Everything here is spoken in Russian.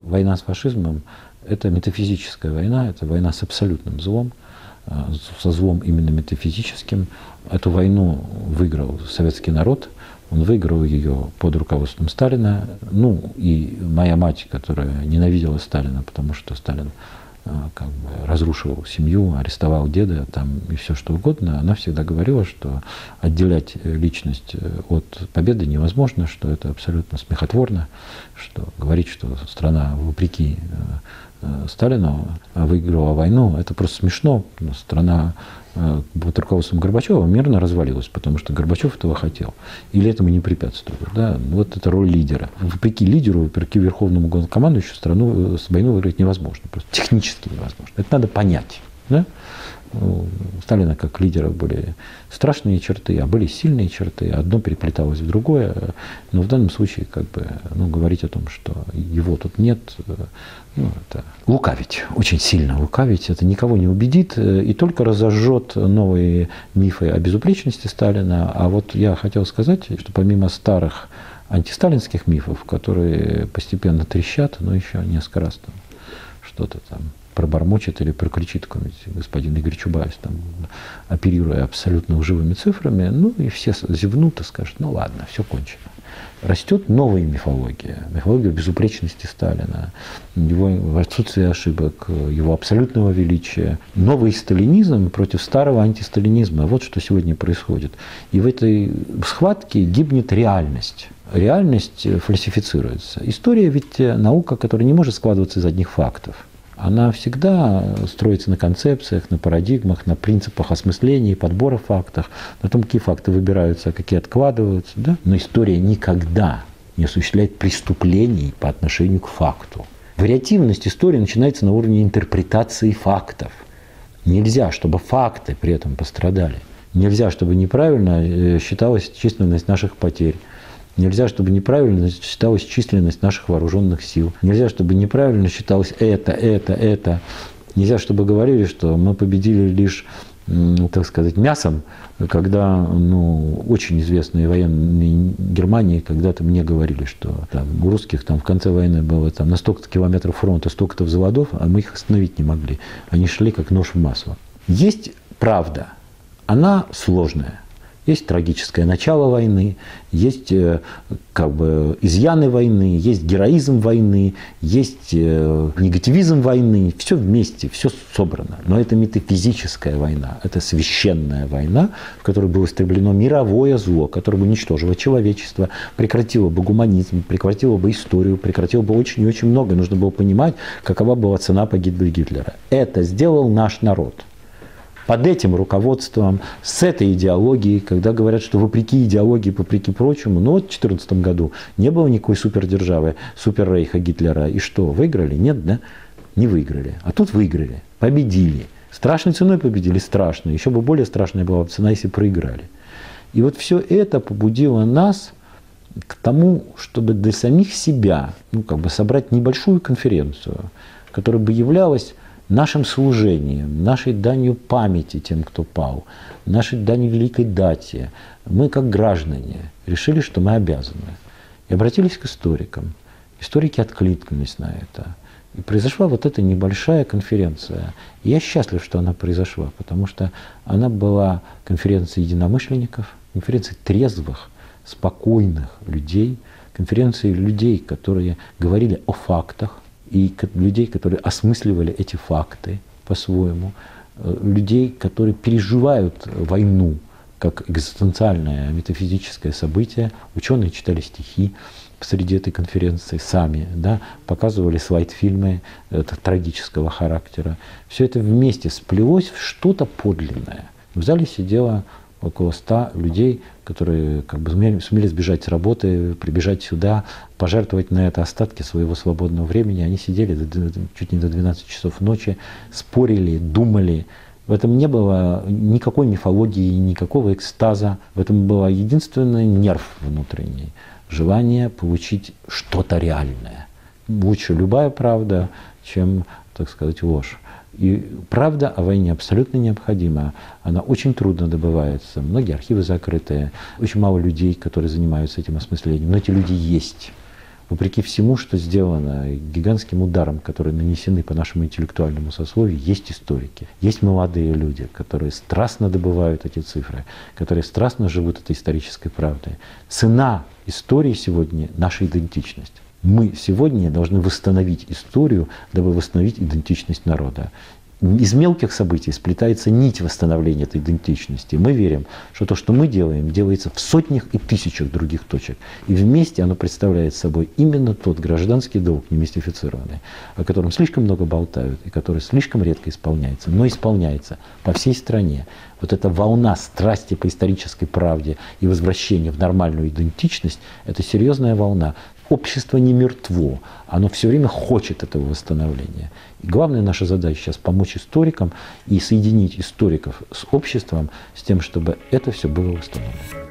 Война с фашизмом – это метафизическая война, это война с абсолютным злом, а, со злом именно метафизическим. Эту войну выиграл советский народ, он выиграл ее под руководством Сталина. Ну и моя мать, которая ненавидела Сталина, потому что Сталин как бы разрушил семью, арестовал деда там, и все что угодно, она всегда говорила, что отделять личность э, от победы невозможно, что это абсолютно смехотворно, что говорить, что страна вопреки э, э, Сталину выиграла войну, это просто смешно. Страна Э, под руководством Горбачева мирно развалилась, потому что Горбачев этого хотел. Или этому не препятствовал. Да? Вот это роль лидера. Вопреки лидеру, вопреки верховному главнокомандующему, страну с войну выиграть невозможно. Просто технически невозможно. Это надо понять. Да? У Сталина как лидера были страшные черты, а были сильные черты. Одно переплеталось в другое. Но в данном случае как бы, ну, говорить о том, что его тут нет, ну, это лукавить, очень сильно лукавить. Это никого не убедит и только разожжет новые мифы о безупречности Сталина. А вот я хотел сказать, что помимо старых антисталинских мифов, которые постепенно трещат, но еще несколько раз там что-то там пробормочет или прокричит какой-нибудь господин Игорь Чубайс, там, оперируя абсолютно лживыми цифрами, ну и все зевнут и скажут, ну ладно, все кончено. Растет новая мифология, мифология безупречности Сталина, его отсутствие ошибок, его абсолютного величия. Новый сталинизм против старого антисталинизма. Вот что сегодня происходит. И в этой схватке гибнет реальность реальность фальсифицируется. История ведь наука, которая не может складываться из одних фактов она всегда строится на концепциях, на парадигмах, на принципах осмысления, подбора фактов, на том, какие факты выбираются, а какие откладываются. Да? Но история никогда не осуществляет преступлений по отношению к факту. Вариативность истории начинается на уровне интерпретации фактов. Нельзя, чтобы факты при этом пострадали. Нельзя, чтобы неправильно э, считалась численность наших потерь. Нельзя, чтобы неправильно считалась численность наших вооруженных сил. Нельзя, чтобы неправильно считалось это, это, это. Нельзя, чтобы говорили, что мы победили лишь так сказать, мясом, когда ну, очень известные военные Германии когда-то мне говорили, что там, у русских там, в конце войны было там, на столько-то километров фронта, столько-то заводов, а мы их остановить не могли. Они шли как нож в масло. Есть правда, она сложная. Есть трагическое начало войны, есть э, как бы изъяны войны, есть героизм войны, есть э, негативизм войны. Все вместе, все собрано. Но это метафизическая война, это священная война, в которой было истреблено мировое зло, которое бы уничтожило человечество, прекратило бы гуманизм, прекратило бы историю, прекратило бы очень и очень много. Нужно было понимать, какова была цена погибели Гитлера. Это сделал наш народ – под этим руководством, с этой идеологией, когда говорят, что вопреки идеологии, вопреки прочему, ну вот в 2014 году не было никакой супердержавы, суперрейха Гитлера. И что, выиграли? Нет, да? Не выиграли. А тут выиграли, победили. Страшной ценой победили, страшно. Еще бы более страшная была цена, если проиграли. И вот все это побудило нас к тому, чтобы для самих себя ну, как бы собрать небольшую конференцию, которая бы являлась нашим служением, нашей данью памяти тем, кто пал, нашей данью великой дате, мы, как граждане, решили, что мы обязаны. И обратились к историкам. Историки откликнулись на это. И произошла вот эта небольшая конференция. И я счастлив, что она произошла, потому что она была конференцией единомышленников, конференцией трезвых, спокойных людей, конференцией людей, которые говорили о фактах, и людей, которые осмысливали эти факты по-своему, э, людей, которые переживают войну как экзистенциальное метафизическое событие. Ученые читали стихи посреди этой конференции сами, да, показывали слайд-фильмы э, трагического характера. Все это вместе сплелось в что-то подлинное. В зале сидела около ста людей, которые как бы сумели сбежать с работы, прибежать сюда, пожертвовать на это остатки своего свободного времени. Они сидели чуть не до 12 часов ночи, спорили, думали. В этом не было никакой мифологии, никакого экстаза. В этом был единственный нерв внутренний. Желание получить что-то реальное. Лучше любая правда, чем, так сказать, ложь. И правда о войне абсолютно необходима. Она очень трудно добывается. Многие архивы закрытые. Очень мало людей, которые занимаются этим осмыслением. Но эти люди есть вопреки всему, что сделано, гигантским ударом, которые нанесены по нашему интеллектуальному сословию, есть историки. Есть молодые люди, которые страстно добывают эти цифры, которые страстно живут этой исторической правдой. Цена истории сегодня – наша идентичность. Мы сегодня должны восстановить историю, дабы восстановить идентичность народа из мелких событий сплетается нить восстановления этой идентичности. Мы верим, что то, что мы делаем, делается в сотнях и тысячах других точек. И вместе оно представляет собой именно тот гражданский долг, не мистифицированный, о котором слишком много болтают и который слишком редко исполняется, но исполняется по всей стране. Вот эта волна страсти по исторической правде и возвращения в нормальную идентичность – это серьезная волна. Общество не мертво, оно все время хочет этого восстановления. И главная наша задача сейчас помочь историкам и соединить историков с обществом с тем, чтобы это все было восстановлено.